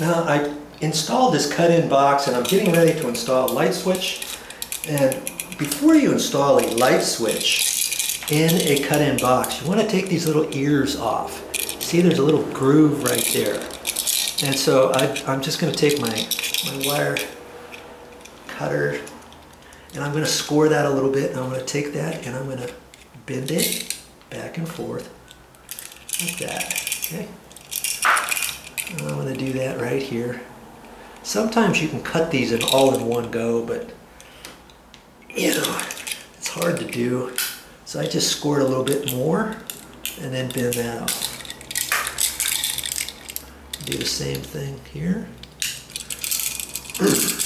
Now I installed this cut-in box and I'm getting ready to install a light switch. And before you install a light switch in a cut-in box, you want to take these little ears off. See there's a little groove right there. And so I, am just going to take my, my wire cutter and I'm going to score that a little bit and I'm going to take that and I'm going to bend it back and forth like that. Okay. I'm going to do that right here. Sometimes you can cut these in all in one go, but you know, it's hard to do. So I just scored a little bit more and then bend that off. Do the same thing here.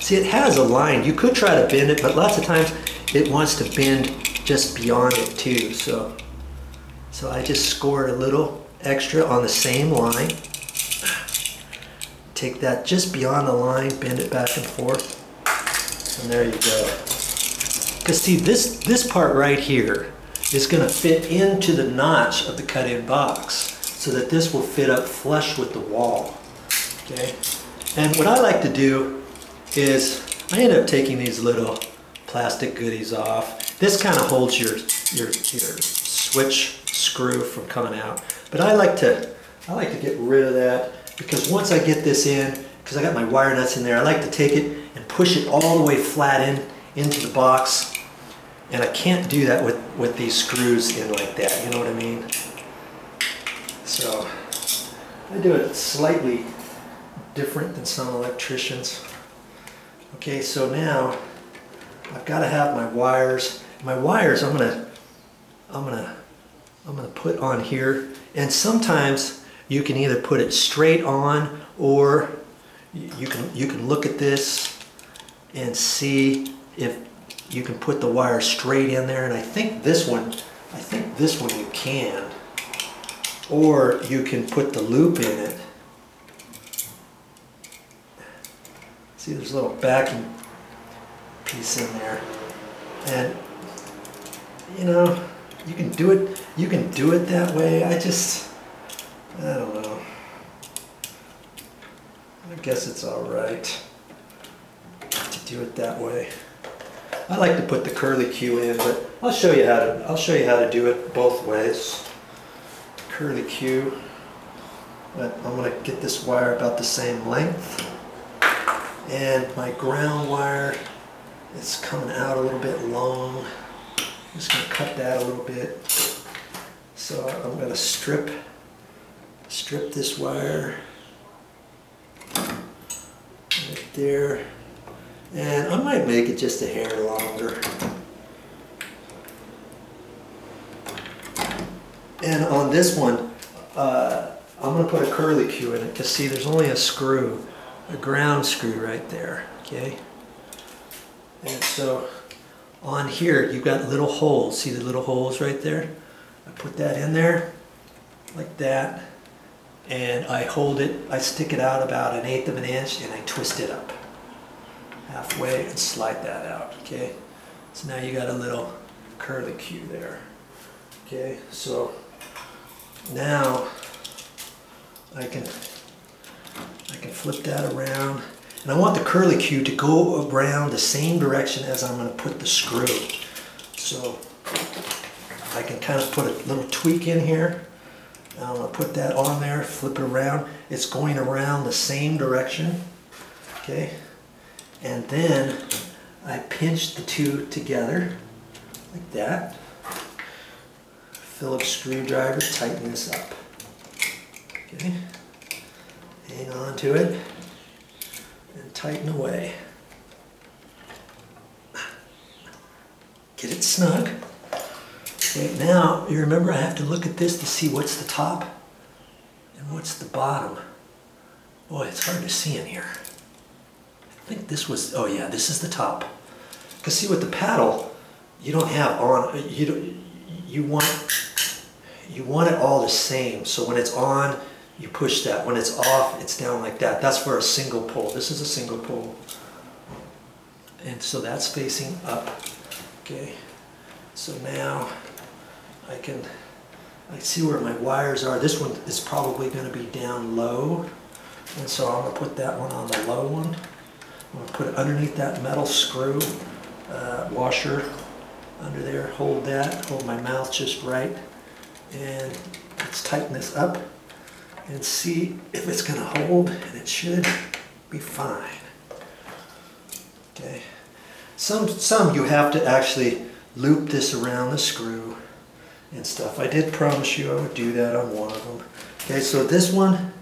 See, it has a line. You could try to bend it, but lots of times it wants to bend just beyond it too. So, so I just scored a little extra on the same line. Take that just beyond the line, bend it back and forth, and there you go. Because see, this, this part right here is going to fit into the notch of the cut-in box so that this will fit up flush with the wall. Okay, and what I like to do is I end up taking these little plastic goodies off. This kind of holds your, your, your switch screw from coming out. But I like to I like to get rid of that because once I get this in, because I got my wire nuts in there, I like to take it and push it all the way flat in into the box. And I can't do that with, with these screws in like that, you know what I mean? So I do it slightly different than some electricians. Okay, so now I've got to have my wires. My wires I'm gonna I'm gonna I'm gonna put on here. And sometimes you can either put it straight on or you can you can look at this and see if you can put the wire straight in there. And I think this one I think this one you can. Or you can put the loop in it. See there's a little backing piece in there. And you know you can do it you can do it that way. I just I don't know. I guess it's all right to do it that way. I like to put the curly Q in but I'll show you how to I'll show you how to do it both ways. Curly Q but I'm gonna get this wire about the same length. And my ground wire is coming out a little bit long. I'm just going to cut that a little bit. So I'm going to strip, strip this wire right there. And I might make it just a hair longer. And on this one, uh, I'm going to put a curly Q in it because see there's only a screw, a ground screw right there, okay? And so on here you've got little holes. See the little holes right there? I put that in there like that and I hold it, I stick it out about an eighth of an inch and I twist it up halfway and slide that out, okay? So now you got a little curly Q there, okay? So now I can, I can flip that around and I want the curly Q to go around the same direction as I'm going to put the screw. So I can kind of put a little tweak in here. Um, I'm going to put that on there, flip it around. It's going around the same direction. Okay. And then I pinch the two together like that. Phillips screwdriver, tighten this up. Okay. Hang on to it and tighten away. Get it snug. Okay, now you remember I have to look at this to see what's the top and what's the bottom. Boy, it's hard to see in here. I think this was, oh yeah, this is the top. Because see with the paddle, you don't have on, you don't, you want, you want it all the same. So when it's on, you push that. When it's off, it's down like that. That's for a single pull. This is a single pull. And so that's facing up. Okay. So now I can I see where my wires are. This one is probably going to be down low. And so I'm going to put that one on the low one. I'm going to put it underneath that metal screw uh, washer under there. Hold that. Hold my mouth just right. And let's tighten this up and see if it's going to hold. And it should be fine. Okay. Some, some you have to actually loop this around the screw and stuff. I did promise you I would do that on one of them. Okay, so this one,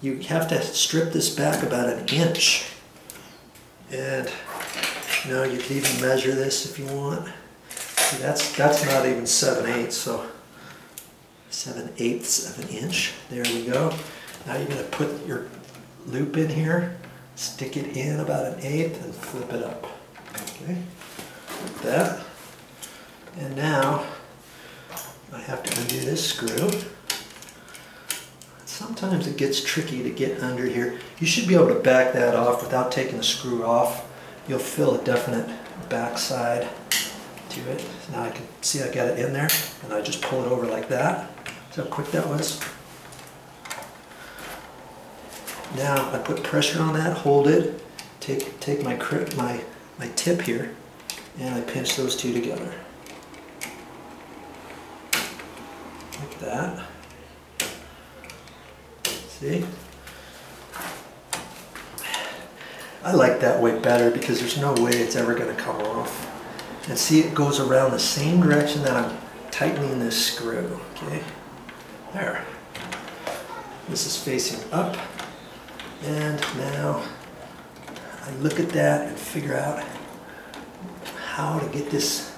you have to strip this back about an inch. And you you can even measure this if you want. See, that's, that's not even 7 eighths, so 7 eighths of an inch. There we go. Now you're going to put your loop in here, stick it in about an eighth, and flip it up. Okay, like that. And now I have to undo this screw. Sometimes it gets tricky to get under here. You should be able to back that off without taking the screw off. You'll feel a definite backside to it. Now I can see I got it in there and I just pull it over like that. See how quick that was? Now I put pressure on that, hold it, take, take my, my, my tip here and I pinch those two together. That. See? I like that way better because there's no way it's ever going to come off. And see, it goes around the same direction that I'm tightening this screw, okay? There. This is facing up. And now I look at that and figure out how to get this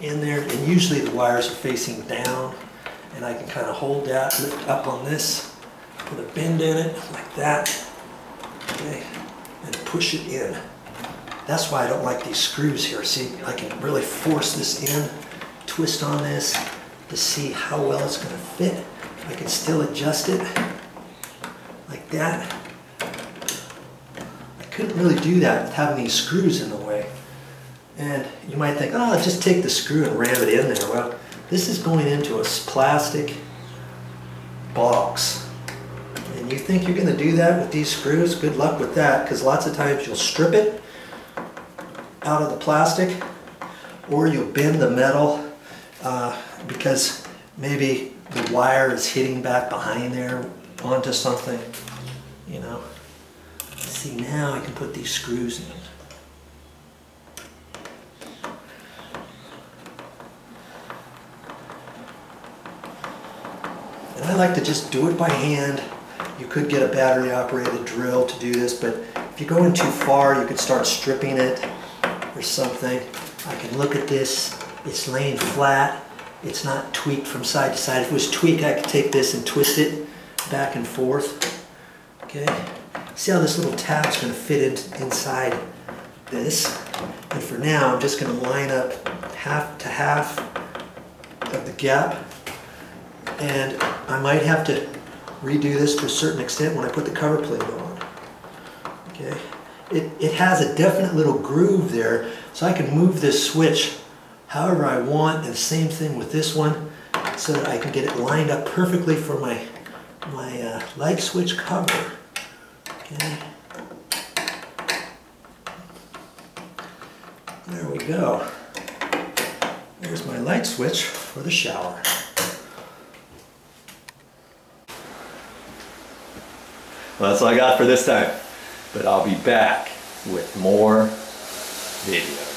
in there. And usually the wires are facing down and I can kind of hold that, lift up on this, put a bend in it like that, okay, and push it in. That's why I don't like these screws here. See, I can really force this in, twist on this to see how well it's going to fit. I can still adjust it like that. I couldn't really do that with having these screws in the way. And you might think, oh, just take the screw and ram it in there. Well, this is going into a plastic box. And you think you're going to do that with these screws? Good luck with that because lots of times you'll strip it out of the plastic or you'll bend the metal uh, because maybe the wire is hitting back behind there onto something, you know. See, now I can put these screws in. And I like to just do it by hand. You could get a battery operated drill to do this, but if you're going too far, you could start stripping it or something. I can look at this, it's laying flat. It's not tweaked from side to side. If it was tweaked, I could take this and twist it back and forth. Okay, see how this little tab's gonna fit in, inside this. And for now, I'm just gonna line up half to half of the gap and I might have to redo this to a certain extent when I put the cover plate on. Okay, it, it has a definite little groove there, so I can move this switch however I want, and the same thing with this one, so that I can get it lined up perfectly for my, my uh, light switch cover. Okay. There we go. There's my light switch for the shower. Well, that's all I got for this time. But I'll be back with more videos.